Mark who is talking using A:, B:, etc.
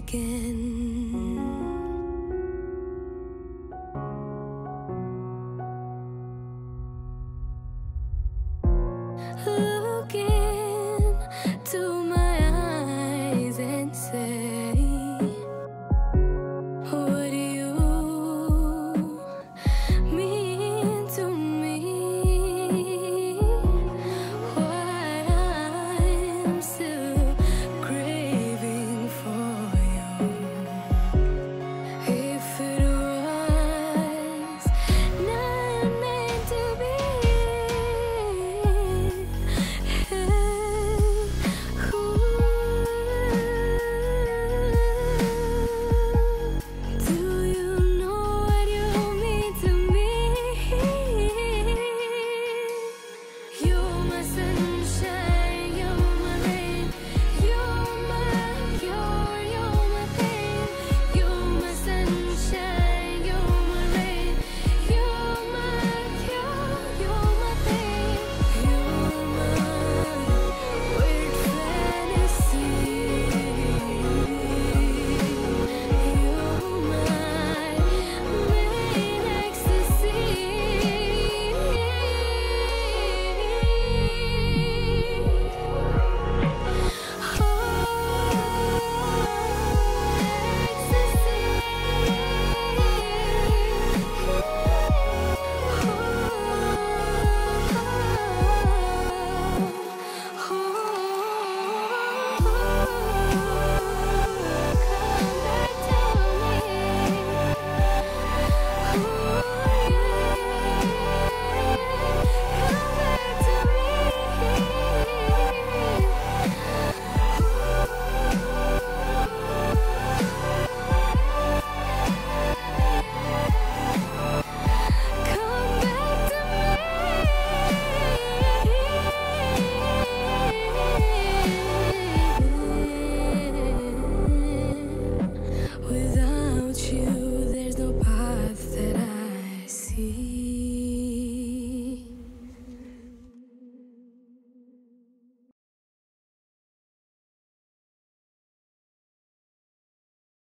A: again.